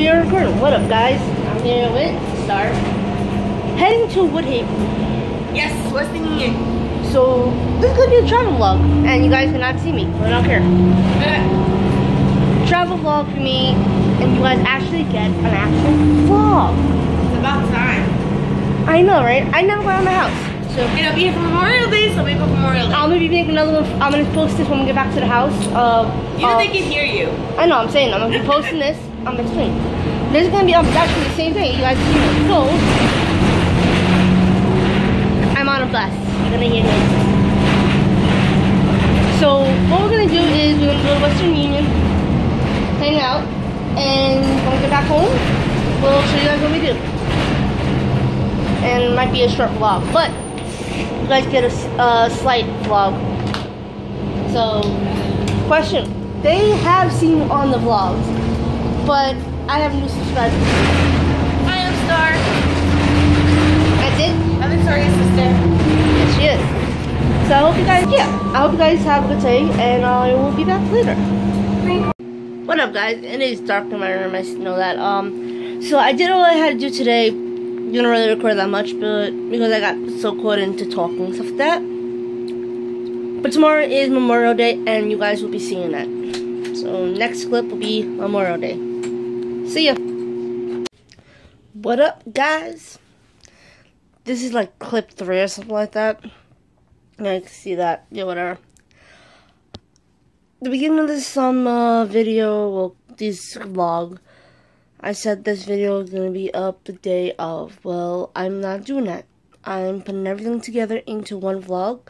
we are recording. What up, guys? I'm here with Star. Heading to Woodhaven. Yes, what's it? So, this is gonna be a travel vlog, and you guys cannot see me, I don't care. Travel vlog for me, and you guys actually get an actual vlog. It's about time. I know, right? I never out of my house. So, It'll be here for Memorial Day, so for Memorial Day. I'm gonna be making another one. I'm gonna post this when we get back to the house. Uh, you know uh, they can hear you. I know, I'm saying I'm gonna be posting this. I'm explaining. This is gonna be actually the same thing. You guys me. So I'm on a bus. You're gonna hear me. So what we're gonna do is we're gonna go to Western Union, hang out, and when we get back home, we'll show you guys what we do. And might be a short vlog, but you guys get a a slight vlog. So, question. They have seen on the vlogs, but I have new subscribers. I am Star. That's it? I'm Victoria's sister. Yes, she is. So I hope you guys, yeah, I hope you guys have a good day, and I will be back later. What up, guys? It is dark in my room. I know that. Um, so I did all I had to do today. Didn't really record that much, but because I got so caught into talking and stuff like that. But tomorrow is Memorial Day, and you guys will be seeing that. So next clip will be Memorial Day. See ya. What up, guys? This is like clip three or something like that. Yeah, can see that. Yeah, whatever. The beginning of this um uh, video, well, this vlog, I said this video is gonna be up the day of. Well, I'm not doing that. I'm putting everything together into one vlog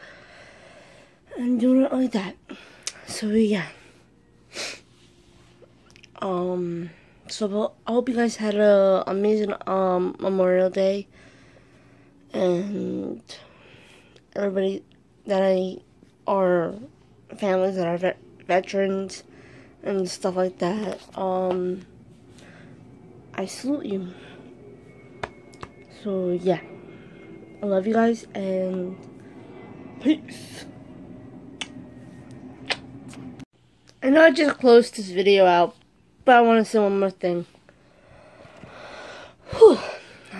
and doing it like that. So yeah. Um. So I hope you guys had a amazing um Memorial Day, and everybody that I are families that are vet- veterans and stuff like that. Um, I salute you. So yeah, I love you guys and peace. I know I just closed this video out, but I want to say one more thing. Whew.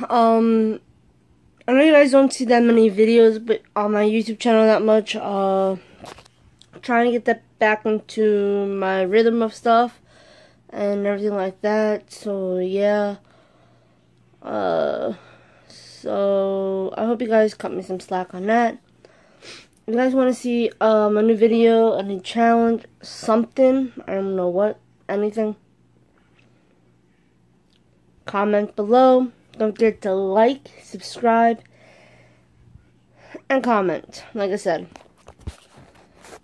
Um, I know you guys don't see that many videos, but on my YouTube channel that much. Uh, trying to get that back into my rhythm of stuff and everything like that. So yeah. Uh, so I hope you guys cut me some slack on that. If you guys want to see um a new video, a new challenge, something, I don't know what, anything. Comment below. Don't forget to like, subscribe, and comment. Like I said.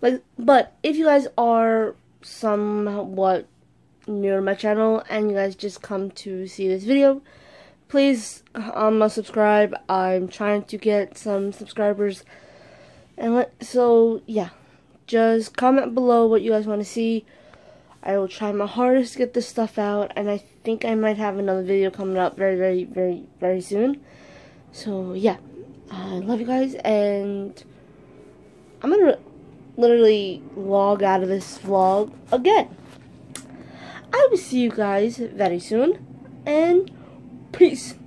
Like, but if you guys are somewhat new to my channel and you guys just come to see this video, please um subscribe. I'm trying to get some subscribers, and let so yeah, just comment below what you guys want to see. I will try my hardest to get this stuff out, and I think I might have another video coming up very, very, very, very soon. So yeah, I love you guys, and I'm gonna literally log out of this vlog again. I will see you guys very soon, and peace.